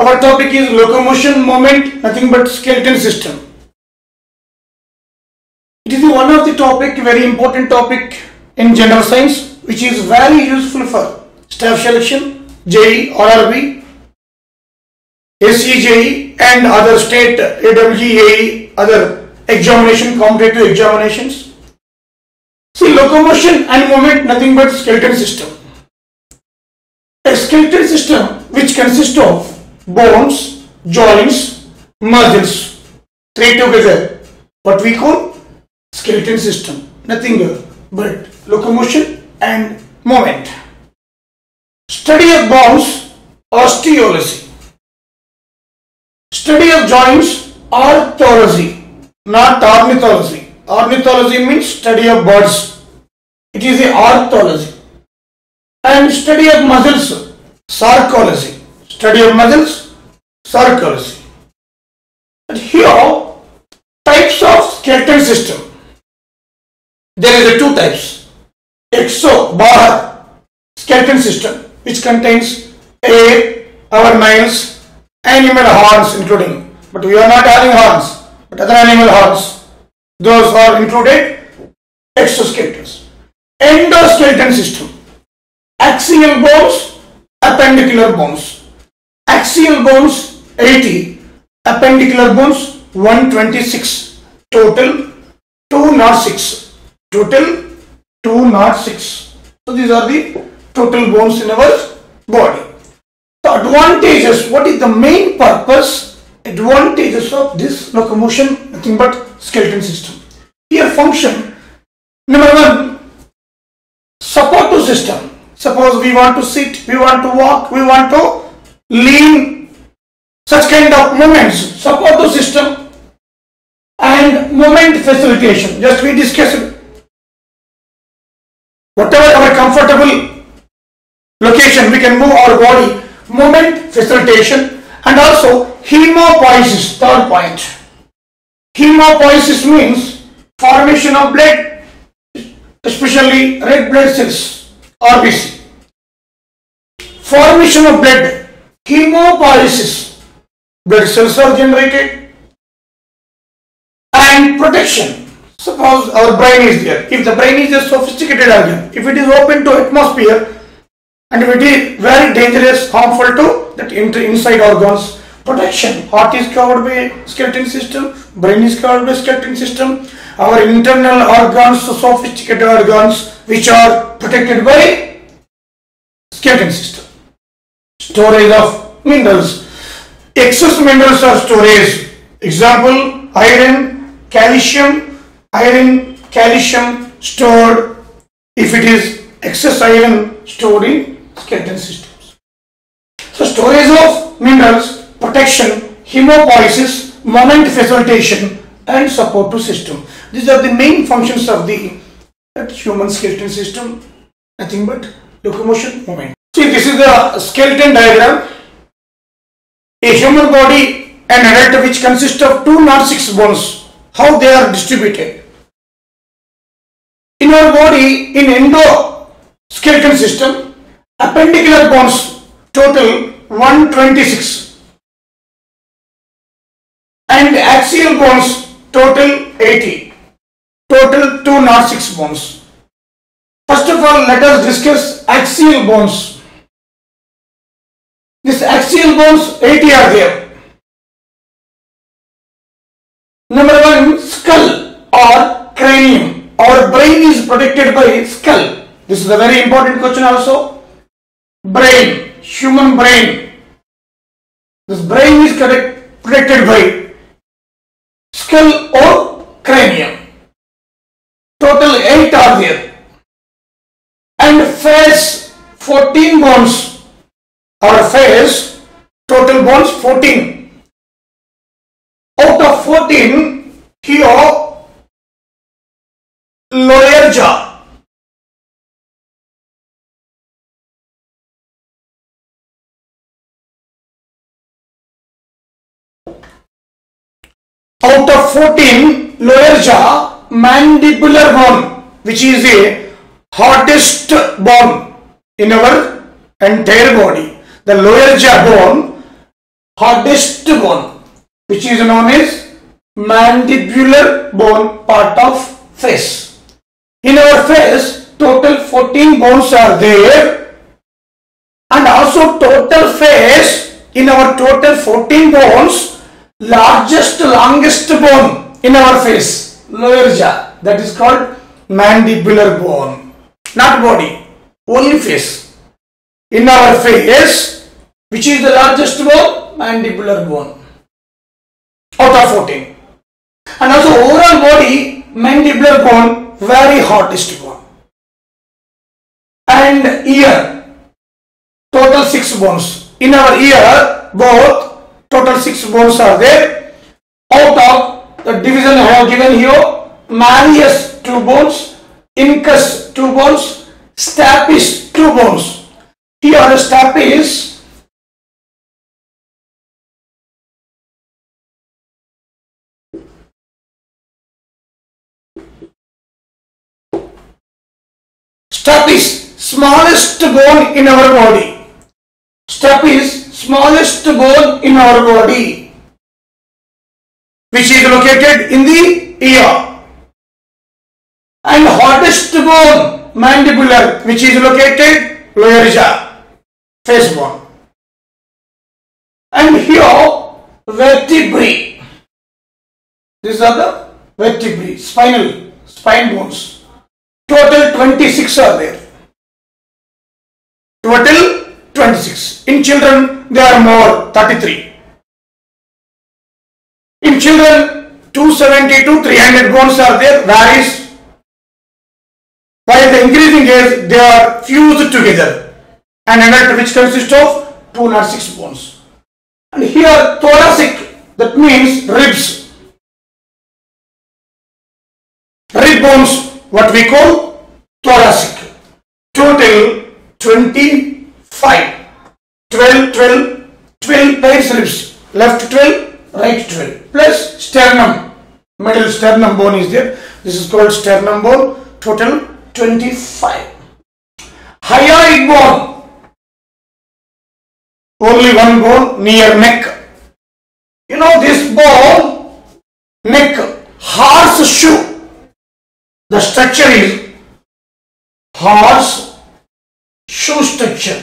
Our topic is locomotion moment, nothing but skeleton system. It is one of the topic, very important topic in general science, which is very useful for staff selection, JE, RRB, SEJE and other state AWGAE, other examination, competitive examinations. See, locomotion and movement, nothing but skeleton system. A skeleton system which consists of bones, joints, muscles, three together, what we call skeleton system, nothing but locomotion and movement. Study of bones, osteology. Study of joints, orthology, not ornithology. Ornithology means study of birds. It is a orthology. And study of muscles, sarcology. Study of muscles, sarcology. And here, types of skeleton system. There is a two types. Exo, Bahar, skeleton system, which contains air, our nails, animal horns including. But we are not having horns, but other animal horns. Those are included exoskeletons. Endoskeleton system. Axial bones, appendicular bones. Axial bones 80, appendicular bones 126. Total 206. Total 206. So these are the total bones in our body. The advantages, what is the main purpose, advantages of this locomotion, nothing but skeleton system. Here function, number one, supportive system. Suppose we want to sit, we want to walk, we want to lean, such kind of movements, supportive system and movement facilitation. Just we discussed whatever our comfortable location we can move our body. Movement facilitation and also hemopoiesis third point. Hemopoiesis means formation of blood especially red blood cells rbc formation of blood hemopoiesis blood cells are generated and protection Suppose our brain is there. If the brain is a sophisticated organ, if it is open to atmosphere and if it is very dangerous, harmful to that inside organs, protection. Heart is covered by skeleton system, brain is covered by skeleton system. Our internal organs, sophisticated organs, which are protected by skeleton system. Storage of minerals. Excess minerals are storage. Example, iron, calcium, iron, calcium stored if it is excess iron stored in skeleton systems. So storage of minerals, protection, hemopoiesis, moment facilitation and support to system. These are the main functions of the human skeleton system. Nothing but locomotion movement. This is the skeleton diagram. A human body, an adult which consists of two not six bones. How they are distributed in our body, in endoskeleton system, appendicular bones total 126 and axial bones total 80. Total 206 bones. First of all, let us discuss axial bones. This axial bones 80 are there. Number one, skull or cranium our brain is protected by skull. This is a very important question also. Brain, human brain. This brain is correct, protected by skull or cranium. Total 8 are there. And face 14 bones. Our face total bones 14. Out of 14 here lower jaw. Out of 14 lower jaw, mandibular bone, which is the hardest bone in our entire body. The lower jaw bone hardest bone which is known as mandibular bone part of face. In our face total 14 bones are there. And also total face in our total 14 bones largest longest bone in our face. Lower jaw that is called mandibular bone. Not body only face in our face which is the largest bone mandibular bone out of 14 and also overall body mandibular bone very hardest bone and ear total six bones. In our ear both total six bones are there. Out of the division I have given here malleus two bones incus two bones stapes two bones here is stapes is smallest bone in our body. Step is smallest bone in our body. Which is located in the ear. And hardest bone mandibular which is located lower jaw face bone and here vertebrae. These are the vertebrae spinal spine bones. Total 26 are there. Total 26 in children there are more 33 in children 270 to 300 bones are there varies. While the increasing age they are fused together and adult which consists of 206 bones. And here thoracic that means ribs. Rib bones what we call thoracic. Total 25 12 12 12 pairs ribs. Left 12 right 12 plus sternum. Middle sternum bone is there. This is called sternum bone. Total 25 hyoid bone only one bone near neck. You know this bone neck horse shoe. the structure is horse shoe structure.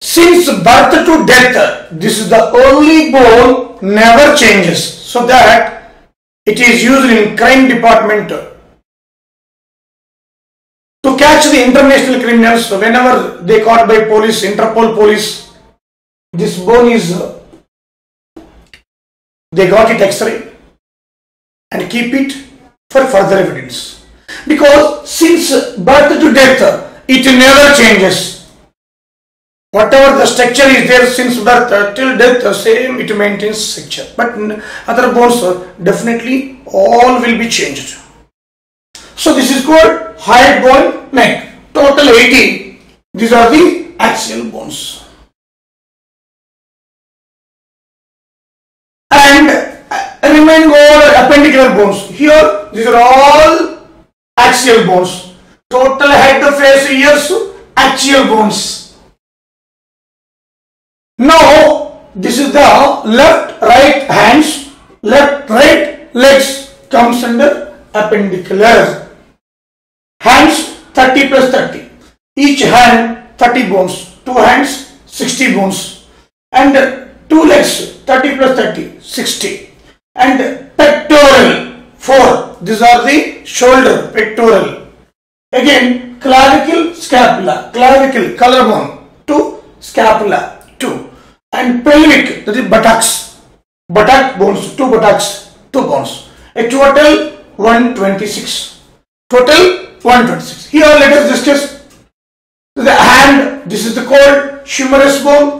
Since birth to death this is the only bone never changes. So that it is used in crime department to catch the international criminals whenever they caught by police interpol police. This bone is uh, they got it x-ray and keep it for further evidence. Because since birth to death it never changes. Whatever the structure is there since birth uh, till death uh, same it maintains structure. But other bones uh, definitely all will be changed so this is called hyoid bone neck. Total 18. these are the axial bones. And uh, remaining all appendicular bones. Here these are all axial bones. Total head face ears axial bones. Now this is the left right hands left right legs. Comes under appendicular 30 plus 30 each hand 30 bones. Two hands 60 bones. And two legs 30 plus 30 60 and pectoral 4 these are the shoulder pectoral. Again clavicle scapula clavicle collarbone. 2 scapula 2 and pelvic that is buttocks. Buttock bones two buttocks two bones. A total 126 total 126 here let us discuss the hand this is the called humerus bone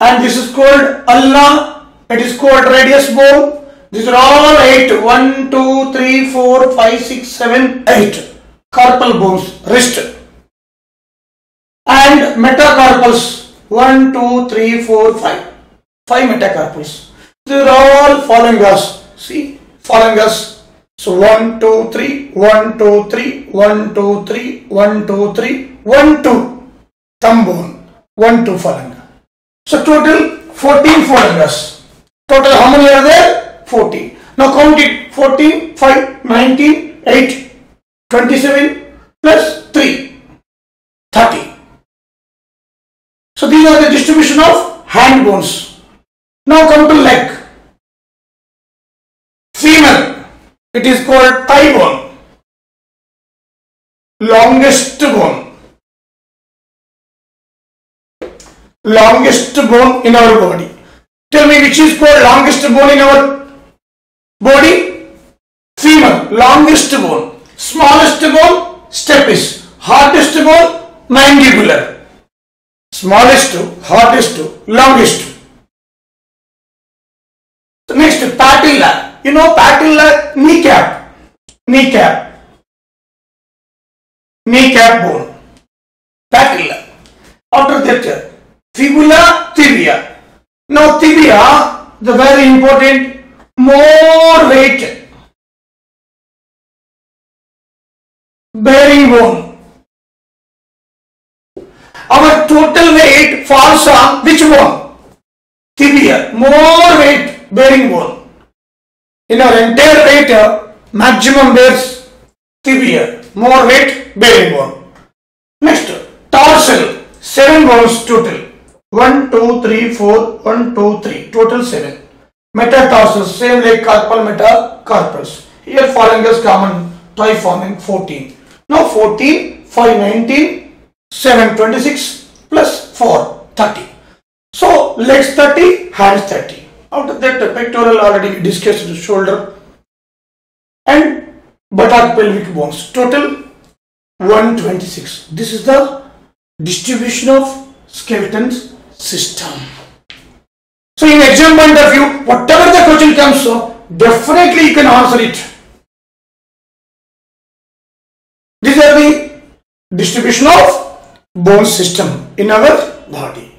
and this is called ulna it is called radius bone these are all 8 1 2 3 4 5 6 7 8 carpal bones wrist. And metacarpals. 1 2 3 4 5 5 metacarpals. They are all phalanges. See phalanges so 1 2 3 1 2 3 1 2 3 1 2 3 1 2 thumb bone 1 2 phalange So total 14 fingers. Total how many are there? 14. Now count it 14, 5, 19, 8, 27 plus 3, 30. So these are the distribution of hand bones. Now come to leg. It is called thigh bone. Longest bone. Longest bone in our body. Tell me which is called longest bone in our body? Femur, longest bone. Smallest bone, stapes. Hardest bone, mandibular. Smallest, hardest, longest. You know patella, kneecap. Kneecap. Kneecap bone. Patella. After that, fibula, tibia. Now tibia, the very important, more weight. Bearing bone. Our total weight falls on which bone? Tibia. More weight bearing bone. In our entire uh, maximum bears tibia. More weight bearing bone. Next, tarsal. Seven bones total. One, two, three, four. One, two, three. Total seven. Metatarsals. Same like carpal metacarpals. Here phalanges common. Tie forming 14. Now 14, 5, 19, 7, 26 plus 4, 30. So legs 30, hands 30. Out of that the pectoral already discussed shoulder and buttock pelvic bones. Total 126. This is the distribution of skeleton system. So in exam point of view, whatever the question comes, so definitely you can answer it. These are the distribution of bone system in our body.